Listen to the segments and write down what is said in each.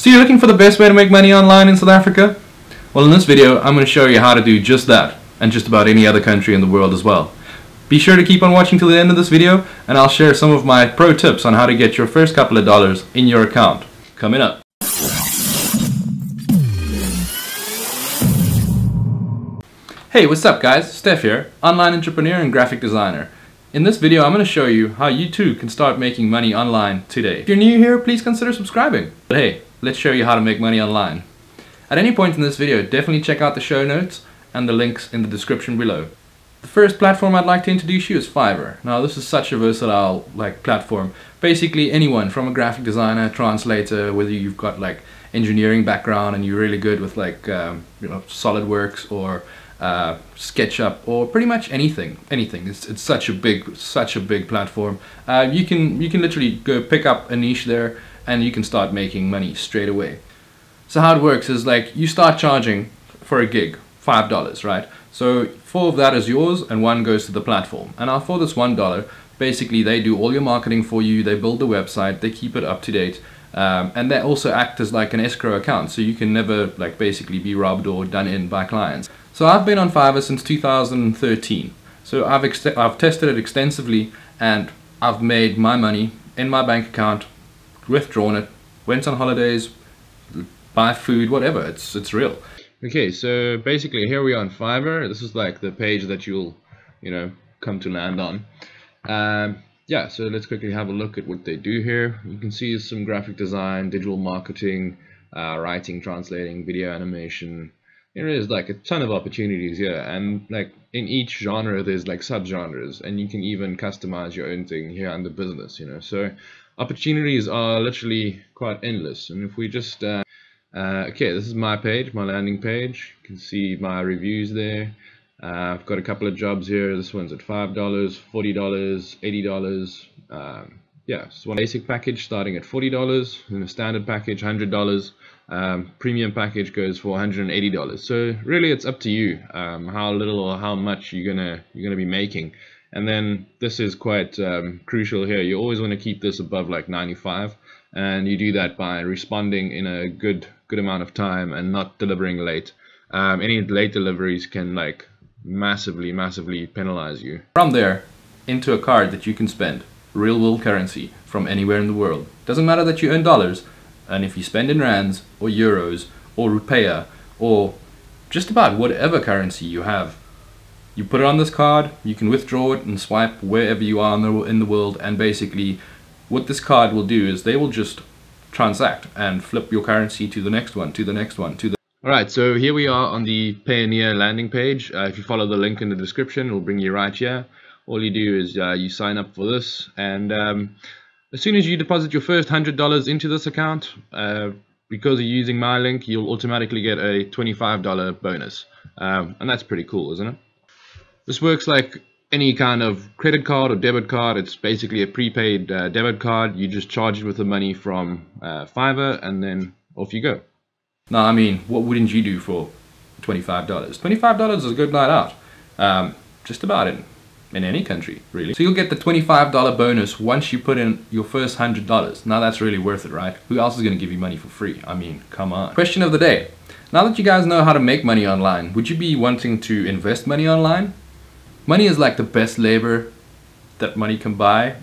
So you're looking for the best way to make money online in South Africa? Well in this video I'm going to show you how to do just that and just about any other country in the world as well. Be sure to keep on watching till the end of this video and I'll share some of my pro tips on how to get your first couple of dollars in your account. Coming up. Hey, what's up guys? Steph here, online entrepreneur and graphic designer. In this video I'm going to show you how you too can start making money online today. If you're new here, please consider subscribing. But hey, let's show you how to make money online. At any point in this video, definitely check out the show notes and the links in the description below. The first platform I'd like to introduce you is Fiverr. Now this is such a versatile like platform. Basically anyone from a graphic designer, translator, whether you've got like engineering background and you're really good with like um, you know SolidWorks or uh, SketchUp or pretty much anything. Anything. It's, it's such a big, such a big platform. Uh, you can you can literally go pick up a niche there, and you can start making money straight away. So how it works is like you start charging for a gig, five dollars, right? So four of that is yours, and one goes to the platform. And now for this one dollar, basically they do all your marketing for you. They build the website, they keep it up to date. Um, and they also act as like an escrow account so you can never like basically be robbed or done in by clients so I've been on Fiverr since 2013. So I've, I've tested it extensively and I've made my money in my bank account, withdrawn it, went on holidays, buy food, whatever. It's it's real. Okay, so basically here we are on Fiverr. This is like the page that you'll, you know, come to land on. Um, yeah, so let's quickly have a look at what they do here. You can see some graphic design, digital marketing, uh, writing, translating, video animation, there is like a ton of opportunities here and like in each genre there's like subgenres and you can even customize your own thing here under business you know so opportunities are literally quite endless and if we just uh, uh, okay this is my page my landing page. You can see my reviews there. Uh, I've got a couple of jobs here. This one's at five dollars forty dollars eighty dollars. Um, yeah so one basic package starting at forty dollars. And a standard package hundred dollars. Um, premium package goes for $180 so really it's up to you um, how little or how much you're gonna you're gonna be making and then this is quite um, crucial here. You always want to keep this above like 95 and you do that by responding in a good good amount of time and not delivering late. Um, any late deliveries can like massively massively penalize you. From there into a card that you can spend real world currency from anywhere in the world. Doesn't matter that you earn dollars and if you spend in rands or euros or rupiah or just about whatever currency you have, you put it on this card, you can withdraw it and swipe wherever you are in the, in the world and basically what this card will do is they will just transact and flip your currency to the next one, to the next one, to the Alright, so here we are on the Payoneer landing page. Uh, if you follow the link in the description, it will bring you right here. All you do is uh, you sign up for this and um, as soon as you deposit your first $100 into this account, uh, because you're using my link, you'll automatically get a $25 bonus. Um, and that's pretty cool, isn't it? This works like any kind of credit card or debit card. It's basically a prepaid uh, debit card. You just charge it with the money from uh, Fiverr and then off you go. Now, I mean, what wouldn't you do for $25? $25 is a good night out. Um, just about it in any country, really. So you'll get the $25 bonus once you put in your first $100. Now that's really worth it, right? Who else is going to give you money for free? I mean, come on. Question of the day. Now that you guys know how to make money online, would you be wanting to invest money online? Money is like the best labor that money can buy,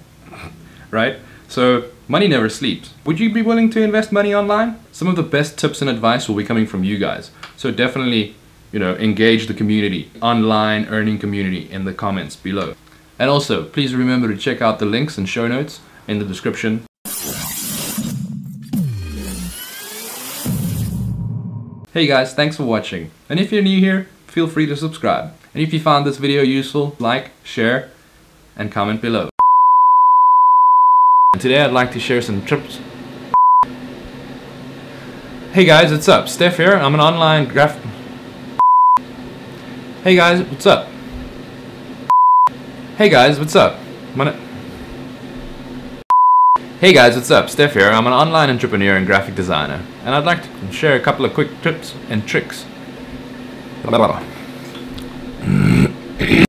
right? So money never sleeps. Would you be willing to invest money online? Some of the best tips and advice will be coming from you guys. So definitely you know, engage the community, online earning community in the comments below. And also, please remember to check out the links and show notes in the description. Hey guys, thanks for watching. And if you're new here, feel free to subscribe. And if you found this video useful, like, share, and comment below. And today I'd like to share some tips. Hey guys, what's up? Steph here. I'm an online graphic Hey guys, what's up? Hey guys, what's up? Hey guys, what's up? Steph here. I'm an online entrepreneur and graphic designer, and I'd like to share a couple of quick tips and tricks. 嗯